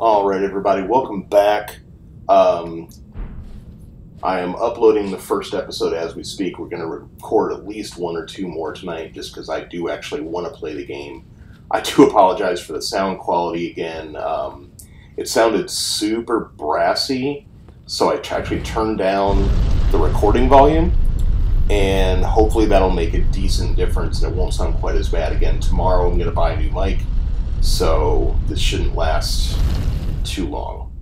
All right, everybody, welcome back. Um, I am uploading the first episode as we speak. We're going to record at least one or two more tonight just because I do actually want to play the game. I do apologize for the sound quality again. Um, it sounded super brassy, so I actually turned down the recording volume, and hopefully that'll make a decent difference and it won't sound quite as bad again. Tomorrow I'm going to buy a new mic, so this shouldn't last too long.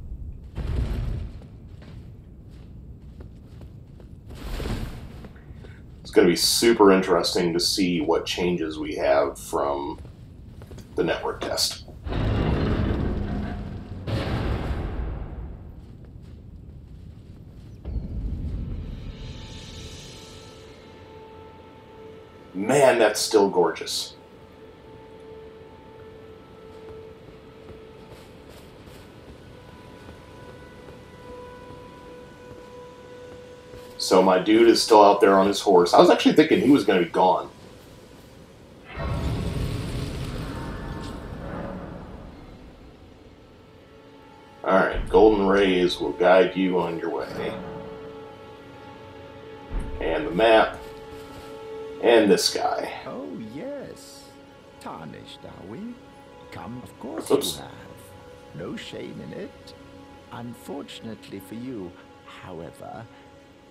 It's going to be super interesting to see what changes we have from the network test. Man, that's still gorgeous. So my dude is still out there on his horse. I was actually thinking he was going to be gone. Alright, golden rays will guide you on your way. And the map. And this guy. Oh, yes. Tarnished, are we? Come, of course Oops. you have. No shame in it. Unfortunately for you, however,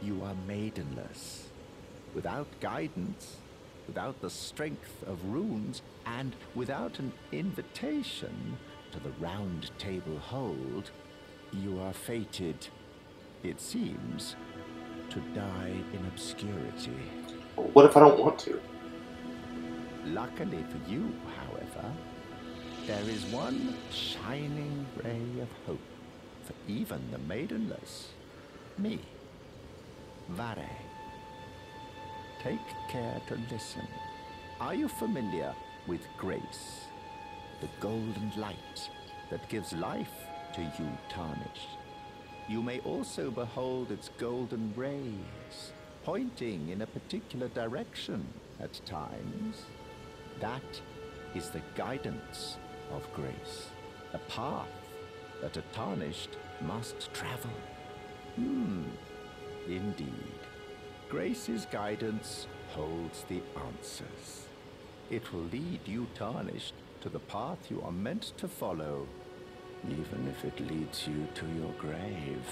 you are maidenless. Without guidance, without the strength of runes, and without an invitation to the round table hold, you are fated, it seems, to die in obscurity. What if I don't want to? Luckily for you, however, there is one shining ray of hope for even the maidenless. Me. Varré. Take care to listen. Are you familiar with grace? The golden light that gives life to you tarnished. You may also behold its golden rays, pointing in a particular direction at times. That is the guidance of grace, a path that a tarnished must travel. Hmm, indeed. Grace's guidance holds the answers. It will lead you tarnished to the path you are meant to follow, even if it leads you to your grave.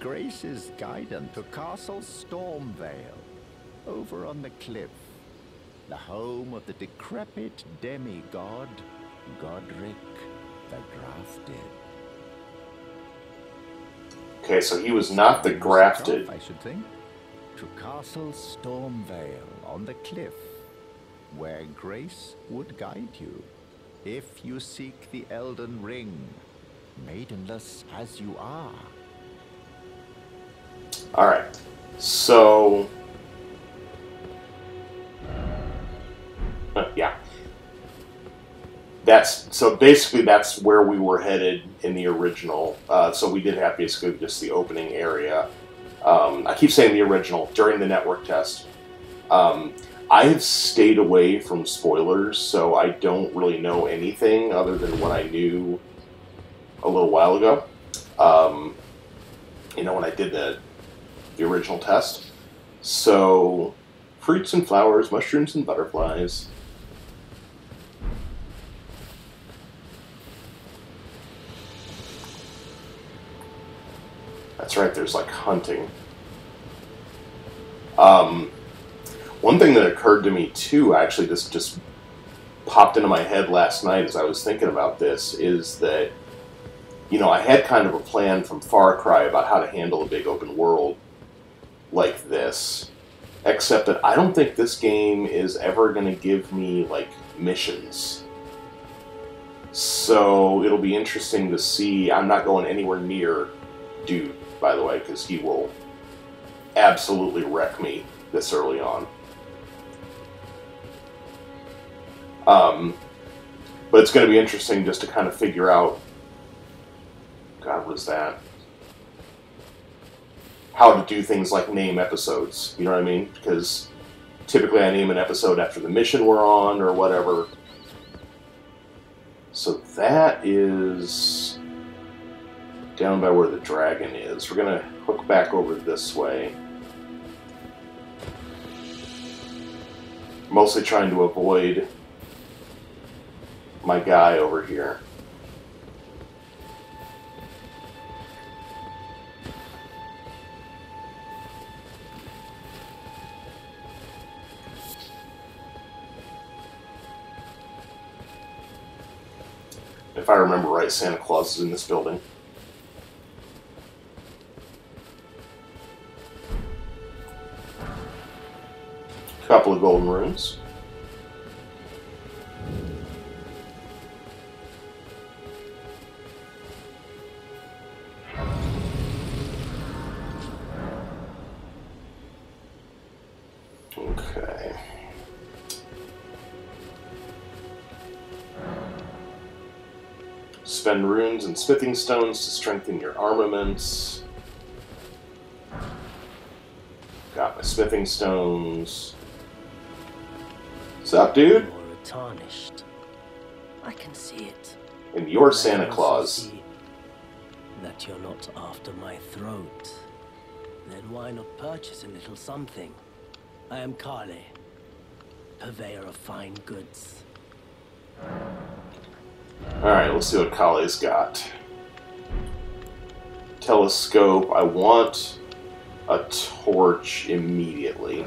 Grace's guidance to Castle Stormveil, over on the cliff, the home of the decrepit demigod, Godrick the Grafted. Okay, so he was not the grafted. I should think. To Castle Stormveil on the cliff, where grace would guide you, if you seek the Elden Ring, maidenless as you are. Alright. So. That's so basically that's where we were headed in the original. Uh, so we did have basically just the opening area. Um, I keep saying the original during the network test. Um, I have stayed away from spoilers, so I don't really know anything other than what I knew a little while ago. Um, you know, when I did the the original test. So, fruits and flowers, mushrooms and butterflies. That's right, there's like hunting. Um, one thing that occurred to me too, actually, just just popped into my head last night as I was thinking about this, is that you know I had kind of a plan from Far Cry about how to handle a big open world like this, except that I don't think this game is ever going to give me like missions. So it'll be interesting to see. I'm not going anywhere near Dude, by the way, because he will absolutely wreck me this early on. Um, but it's going to be interesting just to kind of figure out. God, what is that? how to do things like name episodes. You know what I mean? Because typically I name an episode after the mission we're on or whatever. So that is down by where the dragon is. We're gonna hook back over this way. Mostly trying to avoid my guy over here. If I remember right, Santa Claus is in this building. Couple of golden runes. Okay. Spend runes and smithing stones to strengthen your armaments. Got my smithing stones. What's up, dude? Tarnished. I can see it. And you're Santa Claus. That you're not after my throat. Then why not purchase a little something? I am Kalé, purveyor of fine goods. Alright, let's see what Kalé's got. Telescope. I want a torch immediately.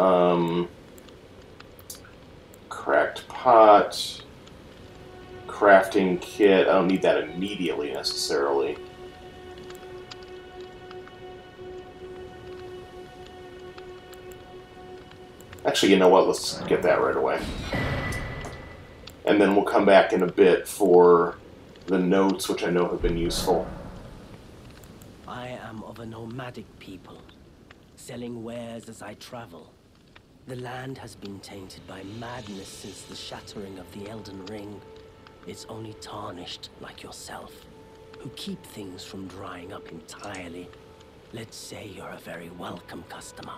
Um, cracked pot. Crafting kit. I don't need that immediately necessarily. Actually, you know what? Let's get that right away and then we'll come back in a bit for the notes, which I know have been useful. I am of a nomadic people, selling wares as I travel. The land has been tainted by madness since the shattering of the Elden Ring. It's only tarnished like yourself, who keep things from drying up entirely. Let's say you're a very welcome customer.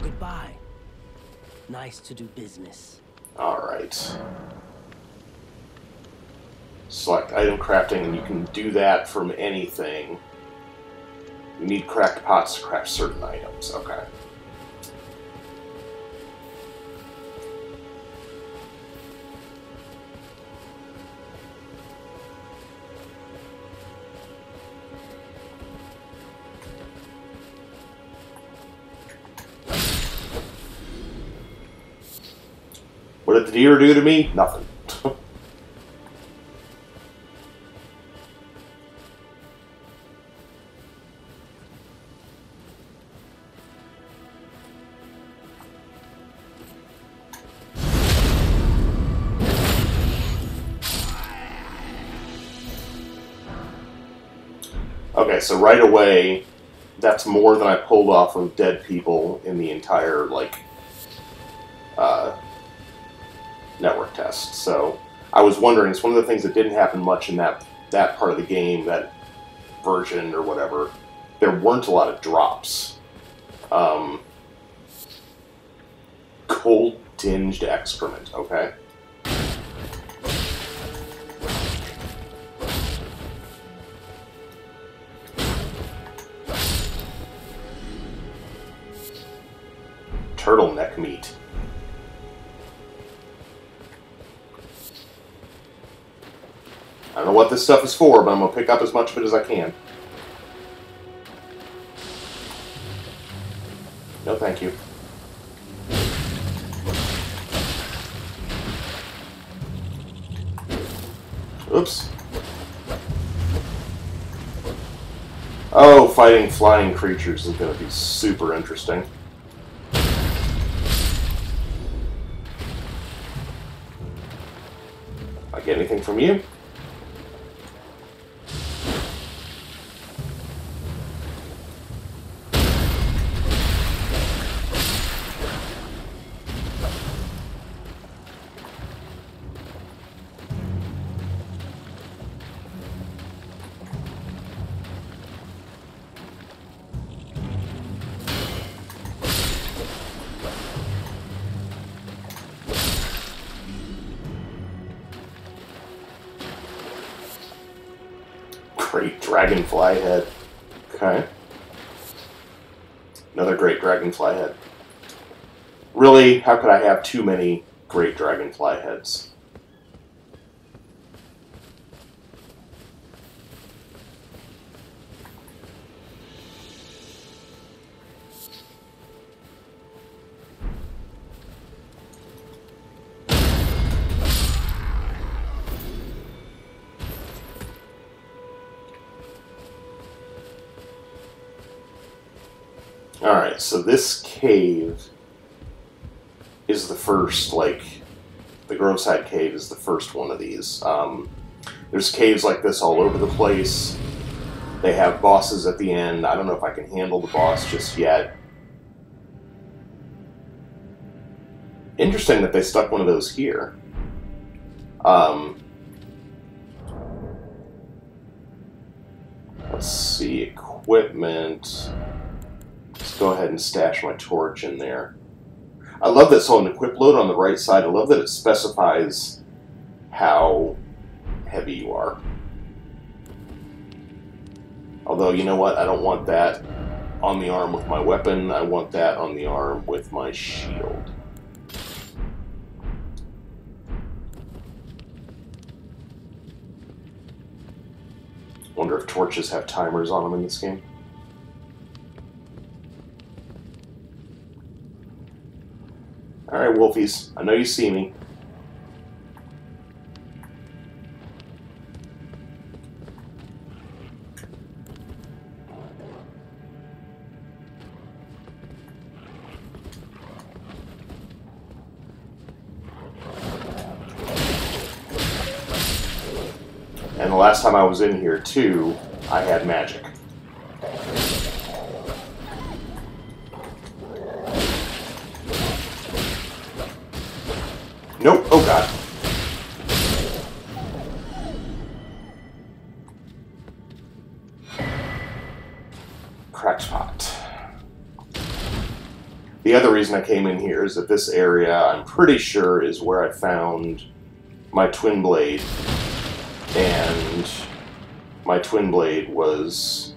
Goodbye. Nice to do business. Alright. Select item crafting, and you can do that from anything. You need cracked pots to craft certain items. Okay. What did the deer do to me? Nothing. So right away, that's more than I pulled off of dead people in the entire like uh, network test. So I was wondering, it's one of the things that didn't happen much in that that part of the game, that version or whatever. There weren't a lot of drops. Um, cold tinged excrement. Okay. Turtleneck meat. I don't know what this stuff is for, but I'm gonna pick up as much of it as I can. No, thank you. Oops. Oh, fighting flying creatures is going to be super interesting. I get Great dragonfly head. Okay. Another great dragonfly head. Really, how could I have too many great dragonfly heads? Cave is the first, like, the Groveside Cave is the first one of these. Um, there's caves like this all over the place. They have bosses at the end. I don't know if I can handle the boss just yet. Interesting that they stuck one of those here. Um, let's see, equipment. Go ahead and stash my torch in there. I love that so an equip load on the right side, I love that it specifies how heavy you are. Although, you know what? I don't want that on the arm with my weapon. I want that on the arm with my shield. Wonder if torches have timers on them in this game. Alright, Wolfies. I know you see me. And the last time I was in here, too, I had magic. The other reason I came in here is that this area, I'm pretty sure, is where I found my twin blade. And my twin blade was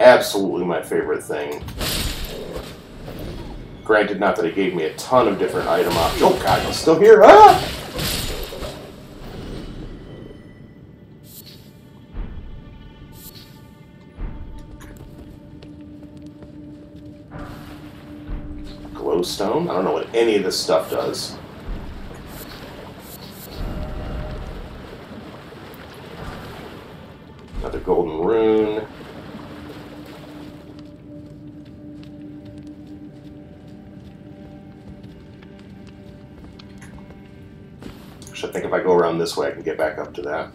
absolutely my favorite thing. Granted, not that it gave me a ton of different item options. Oh god, I'm still here. Ah! Glowstone? I don't know what any of this stuff does. Another golden rune. I think if I go around this way, I can get back up to that.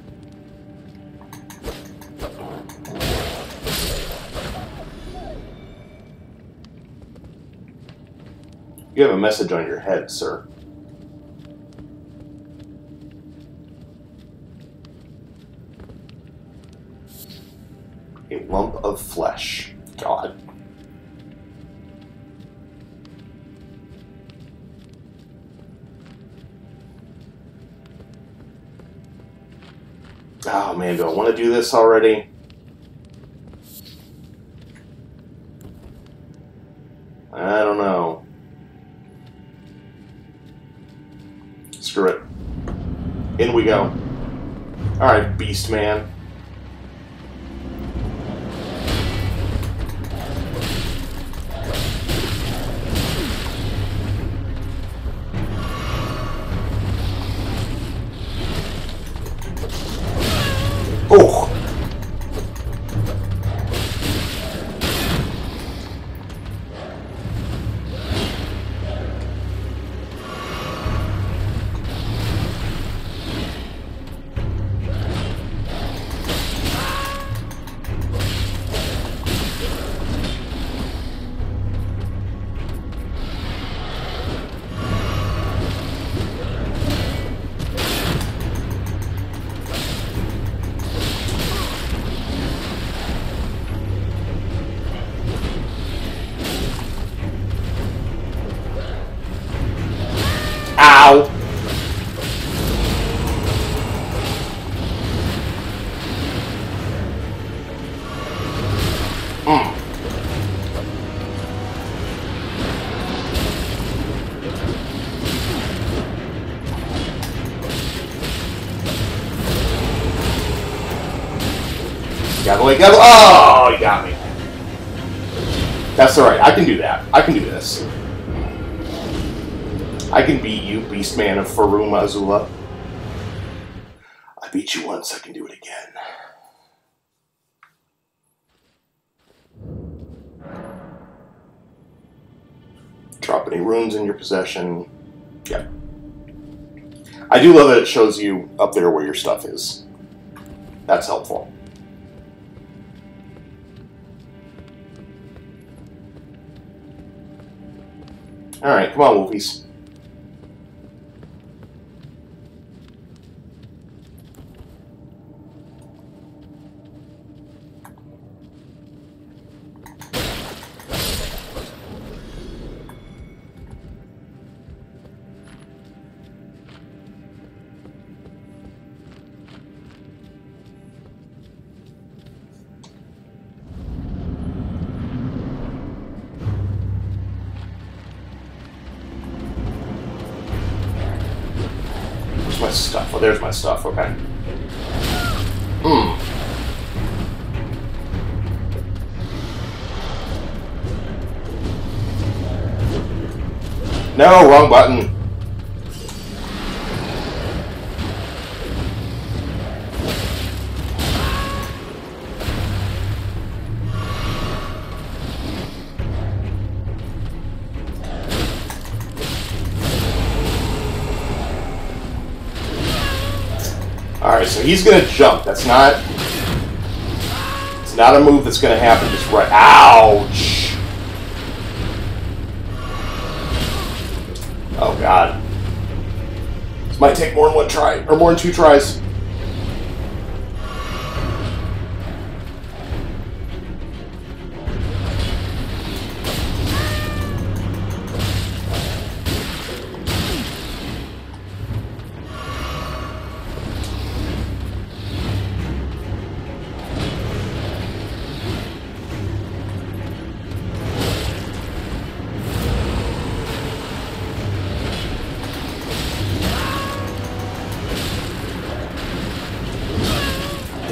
You have a message on your head, sir. A lump of flesh. God. Oh man, do I want to do this already? I don't know. Screw it. In we go. Alright, Beast Man. Mm. off. Gobble. Oh, you got me. That's alright. I can do that. I can do this. I can beat you, Beastman of Farum Azula. I beat you once. I can do it again. Runes in your possession. Yeah. I do love that it shows you up there where your stuff is. That's helpful. Alright, come on, Wolfies. Stuff? Oh, there's my stuff. Okay. Hmm. No, wrong button. He's gonna jump. That's not... It's not a move that's gonna happen just right... Ouch! Oh, God. This might take more than one try, or more than two tries.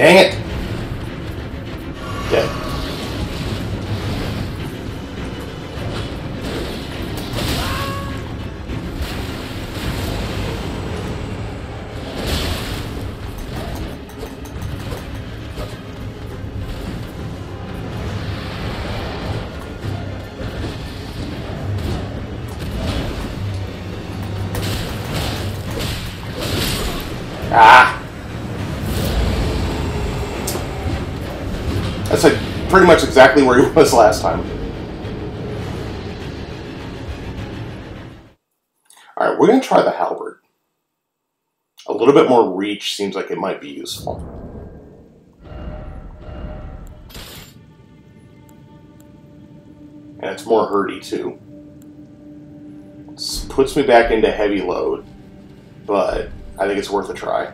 Dang it! Much exactly where he was last time. Alright, we're going to try the halberd. A little bit more reach seems like it might be useful. And it's more hurdy too. It puts me back into heavy load, but I think it's worth a try.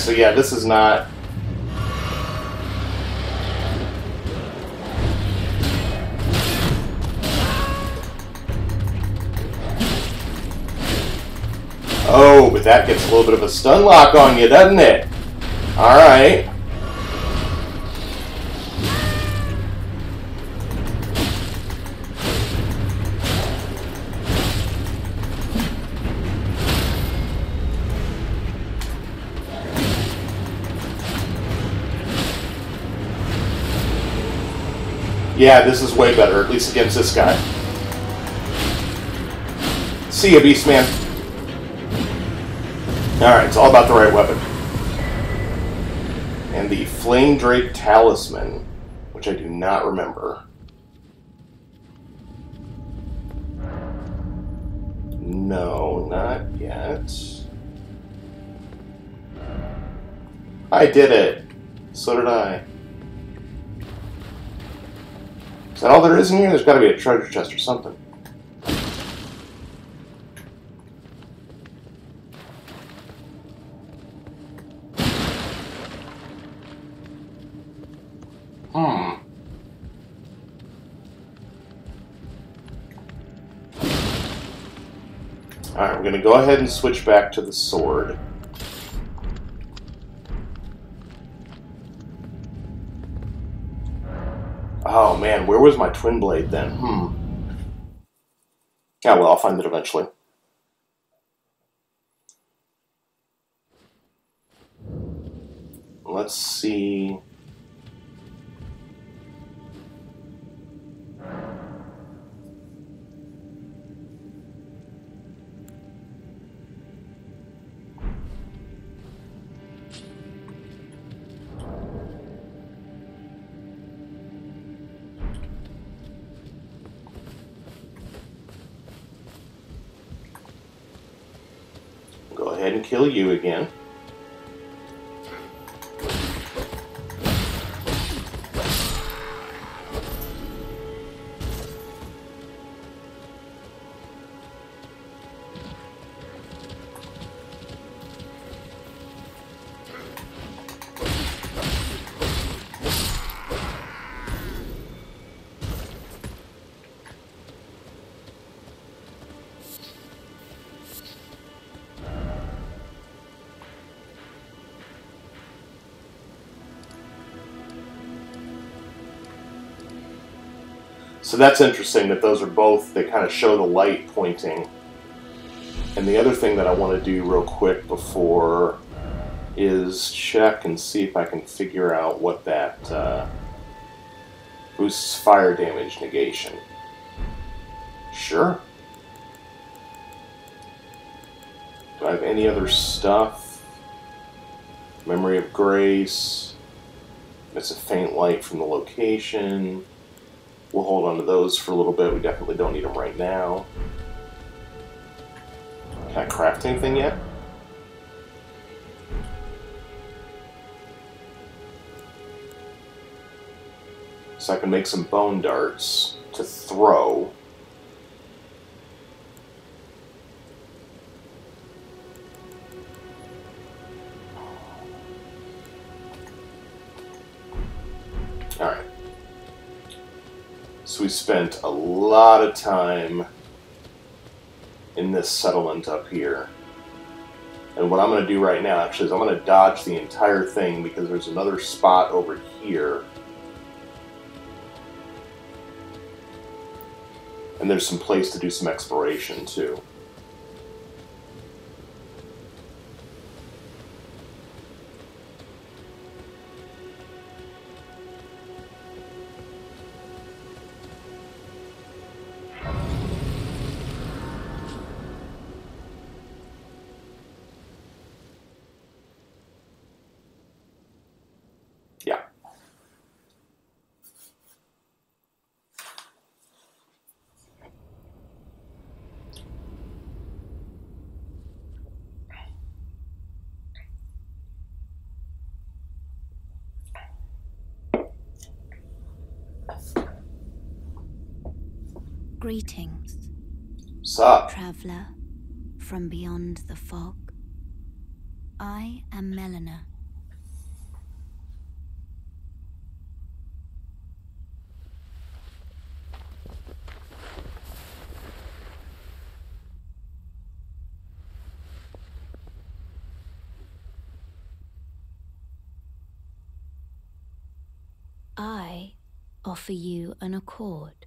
So yeah, this is not. Oh, but that gets a little bit of a stun lock on you, doesn't it? Alright. Yeah, this is way better, at least against this guy. See ya, Beastman. Alright, it's all about the right weapon. And the Flame Drake Talisman, which I do not remember. No, not yet. I did it! So did I. Is that all there is in here? There's gotta be a treasure chest or something. Hmm. Alright, we're gonna go ahead and switch back to the sword. Oh man, where was my twin blade then? Hmm. Yeah, well, I'll find it eventually. Let's see. Kill you again. So that's interesting that those are both, they kind of show the light pointing. And the other thing that I want to do real quick before is check and see if I can figure out what that uh, boosts fire damage negation. Sure. Do I have any other stuff? Memory of Grace. It's a faint light from the location. We'll hold on to those for a little bit. We definitely don't need them right now. Can I craft anything yet? So I can make some bone darts to throw. Spent a lot of time in this settlement up here. And what I'm going to do right now, actually, is I'm going to dodge the entire thing because there's another spot over here. And there's some place to do some exploration, too. Greetings, Sup? traveler from beyond the fog. I am Melina. I offer you an accord.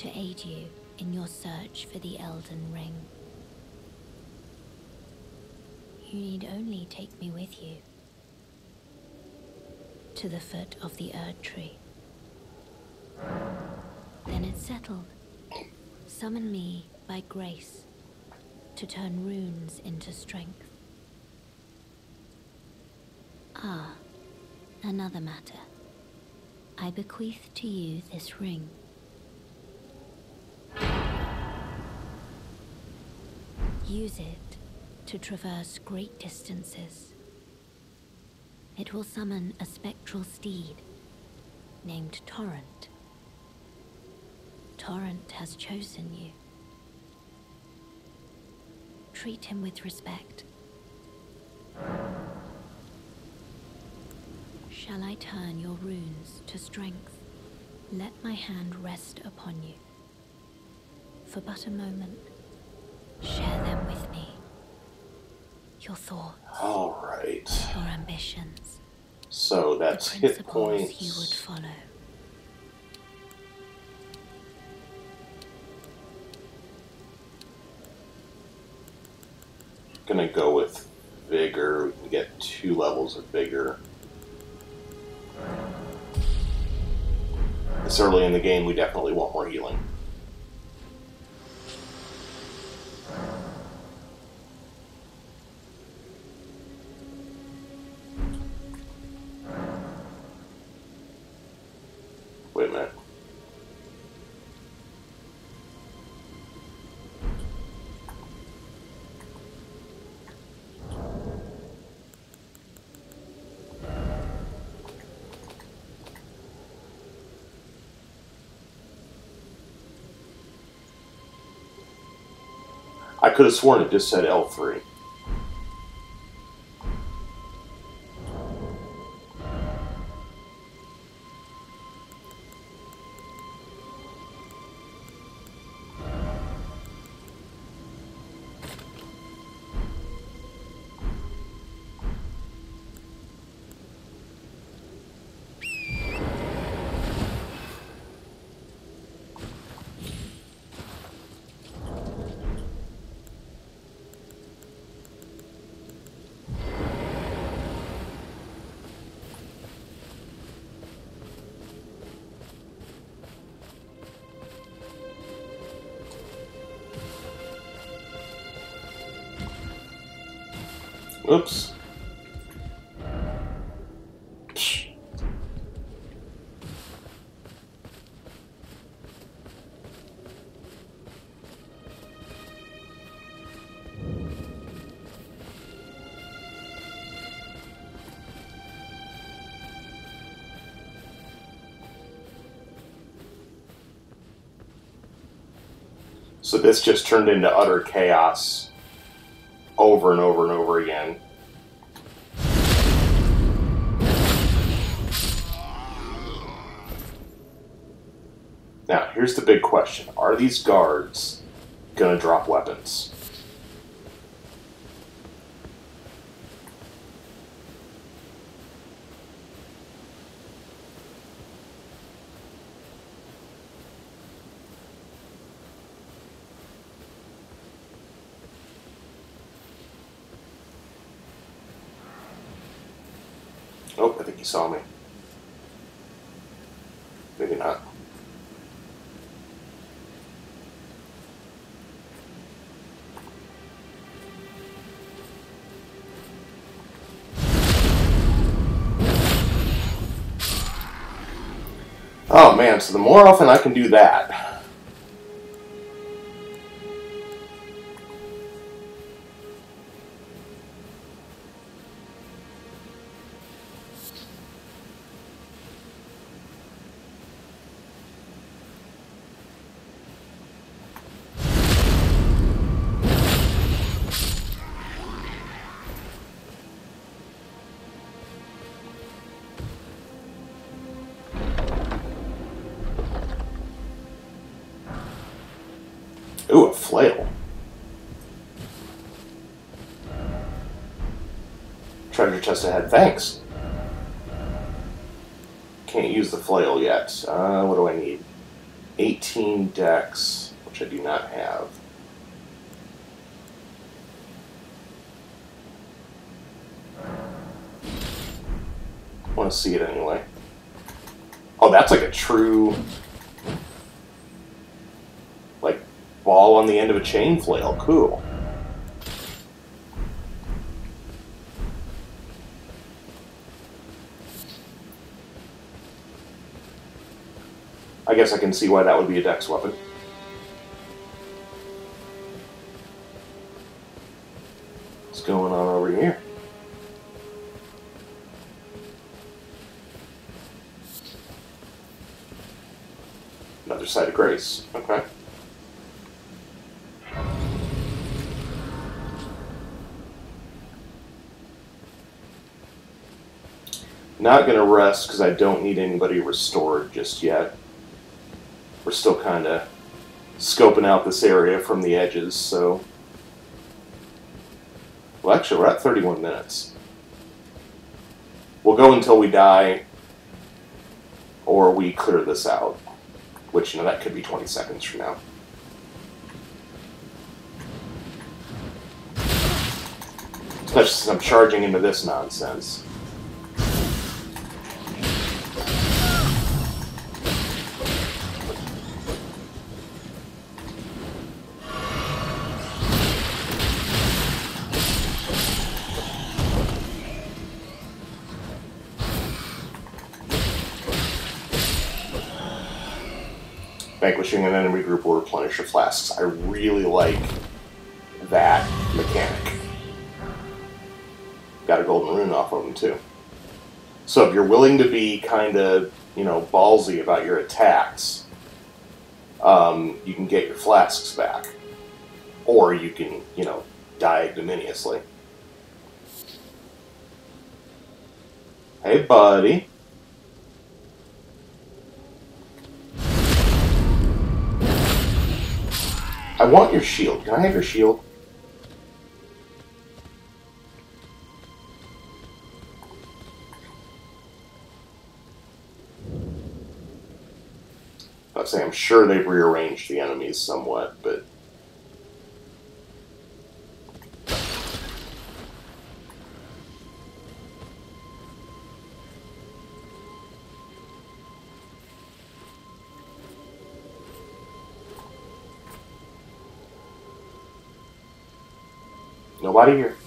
to aid you in your search for the Elden Ring. You need only take me with you to the foot of the Erd Tree. Then it's settled. Summon me by grace to turn runes into strength. Ah, another matter. I bequeath to you this ring. Use it to traverse great distances. It will summon a spectral steed named Torrent. Torrent has chosen you. Treat him with respect. Shall I turn your runes to strength? Let my hand rest upon you. For but a moment, share them with me. Your thoughts, All right. your ambitions, So the that's hit principles you would follow. Gonna go with vigor. We can get two levels of vigor. This early in the game, we definitely want more healing. Could have sworn it just said L3. Oops. So this just turned into utter chaos over and over and over again. Now, here's the big question Are these guards going to drop weapons? Oh, I think he saw me. Man, so the more often I can do that. Ooh, a flail. Treasure chest ahead. Thanks. Can't use the flail yet. Uh, what do I need? 18 dex, which I do not have. want to see it anyway. Oh, that's like a true, like, ball on the end of a chain flail. Cool. I guess I can see why that would be a dex weapon. What's going on over here? Another site of grace. Okay. Not going to rest because I don't need anybody restored just yet. We're still kind of scoping out this area from the edges, so... Well, actually, we're at 31 minutes. We'll go until we die, or we clear this out. Which, you know, that could be 20 seconds from now. Especially since I'm charging into this nonsense. Vanquishing an enemy group will replenish your flasks. I really like that mechanic. Got a golden rune off of them too. So if you're willing to be kind of, you know, ballsy about your attacks, um, you can get your flasks back. Or you can, you know, die ignominiously. Hey, buddy. Want your shield. Can I have your shield? I'd say I'm sure they've rearranged the enemies somewhat, but Nobody here. All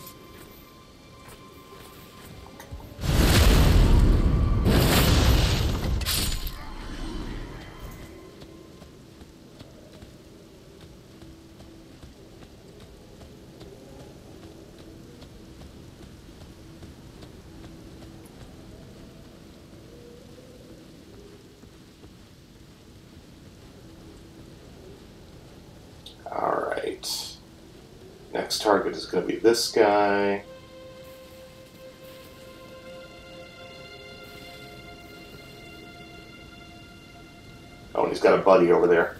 target is going to be this guy. Oh, and he's got a buddy over there.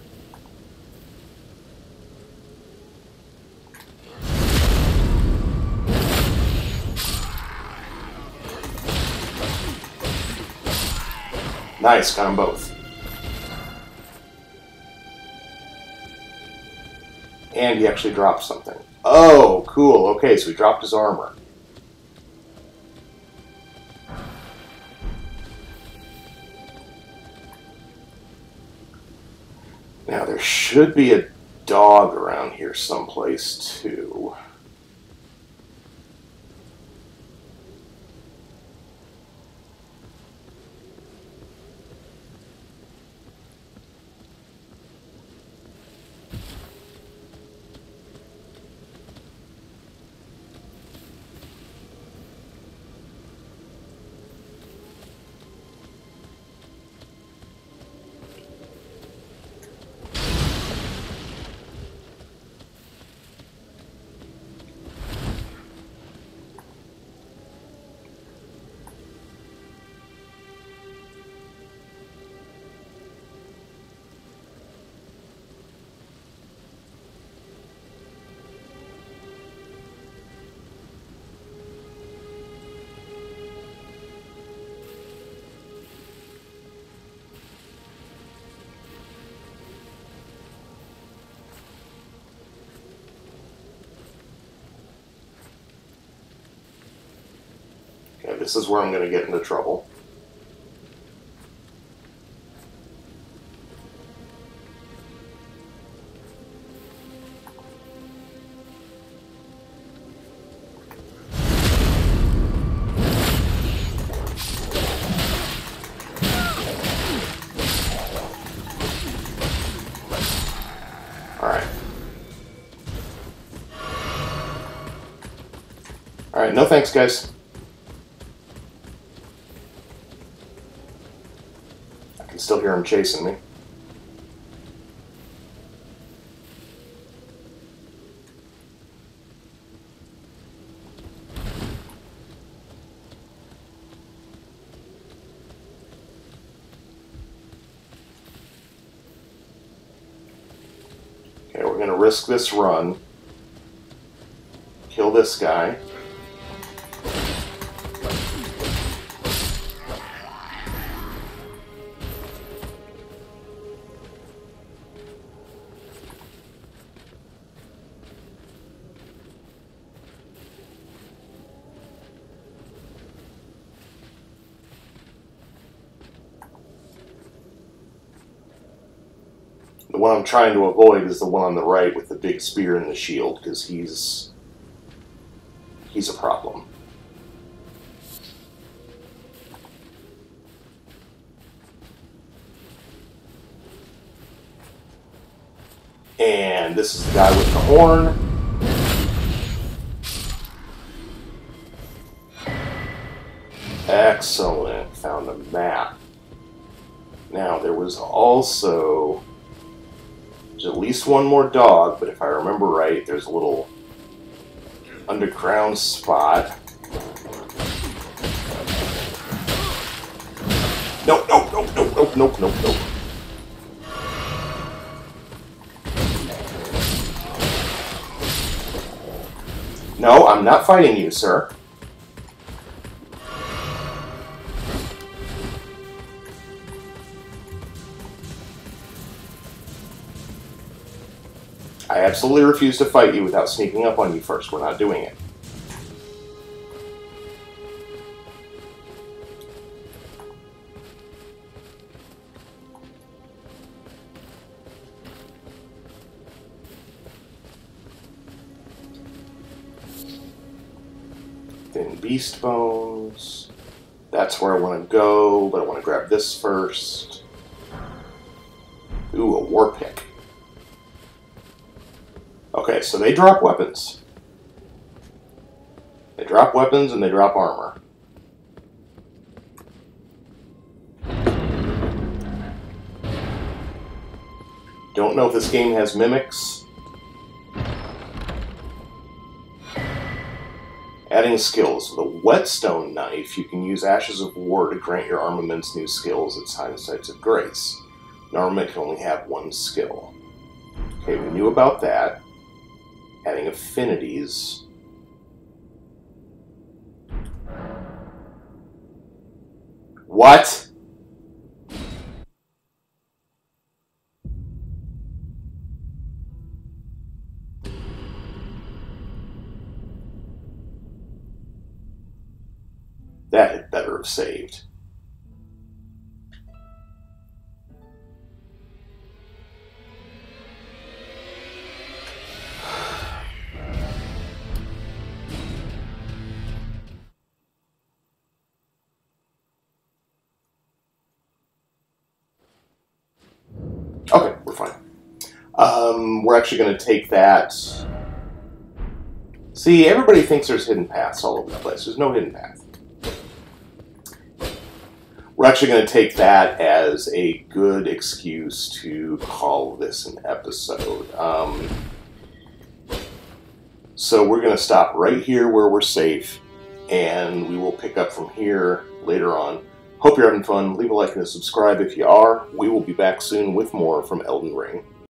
Nice, got them both. And he actually dropped something. Oh, cool. Okay, so he dropped his armor. Now, there should be a dog around here someplace, too. Okay, this is where I'm going to get into trouble. No thanks, guys. I him chasing me. Okay, we're gonna risk this run. Kill this guy. One I'm trying to avoid is the one on the right with the big spear and the shield, because he's he's a problem. And this is the guy with the horn. Excellent. Found a map. Now, there was also least one more dog, but if I remember right, there's a little underground spot. Nope, nope, nope, nope, nope, nope, nope, nope. No, I'm not fighting you, sir. Absolutely refuse to fight you without sneaking up on you first. We're not doing it. Thin beast bones. That's where I want to go, but I want to grab this first. Ooh, a war pick. Okay, so they drop weapons. They drop weapons and they drop armor. Don't know if this game has mimics. Adding skills. With a whetstone knife, you can use Ashes of War to grant your armaments new skills at times sites of grace. An armament can only have one skill. Okay, we knew about that adding affinities. What? That had better have saved. Um, we're actually going to take that. See, everybody thinks there's hidden paths all over the place. There's no hidden path. We're actually going to take that as a good excuse to call this an episode. Um, so we're going to stop right here where we're safe, and we will pick up from here later on. Hope you're having fun. Leave a like and a subscribe if you are. We will be back soon with more from Elden Ring.